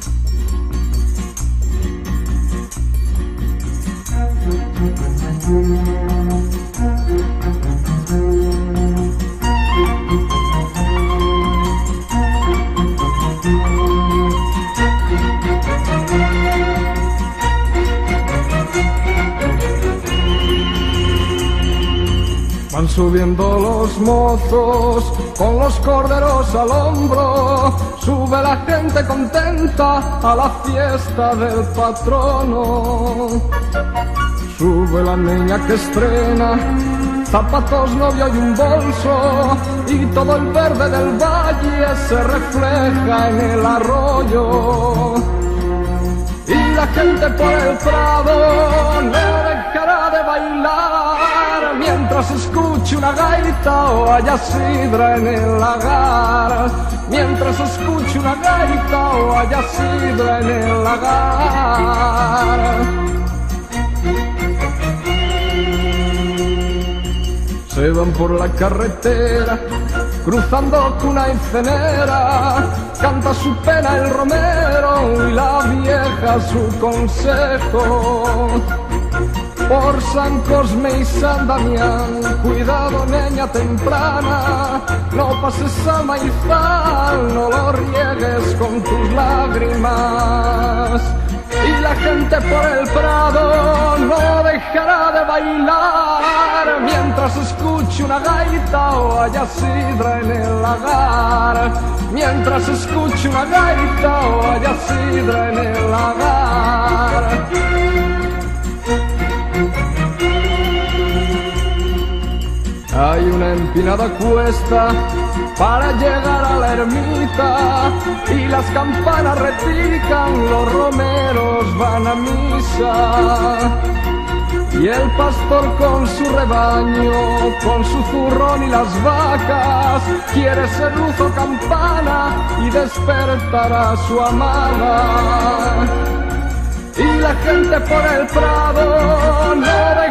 Thank you. Van subiendo los mozos con los corderos al hombro, sube la gente contenta a la fiesta del patrono. Sube la niña que estrena zapatos, novio y un bolso, y todo el verde del valle se refleja en el arroyo. Y la gente por el prado no dejará de bailar mientras escuche una gaita o haya sidra en el lagar. Mientras escuche una gaita o haya sidra en el lagar. Se van por la carretera, cruzando cuna y cenera, canta su pena el romero y la vieja su consejo. Por San Cosme y San Damián, cuidado niña temprana, no pases al maizal, no lo riegues con tus lágrimas. Y la gente por el prado no dejará de bailar mientras escuche una gaita o haya sidra en el lagar. Mientras escuche una gaita o haya sidra en el lagar. Hay una empinada cuesta para llegar a la ermita y las campanas repican, los romeros van a misa. Y el pastor con su rebaño, con su zurrón y las vacas, quiere ser luz o campana y despertar a su amada. Y la gente por el prado no dejará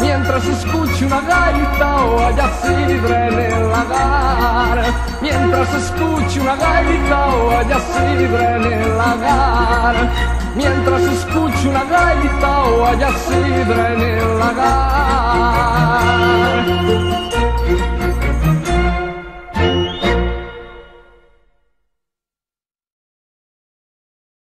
Mientras escuche una gaita o haya sidra en el lagar. Mientras escuche una gaita o haya sidra en el lagar. Mientras escuche una gaita o haya sidra en el lagar.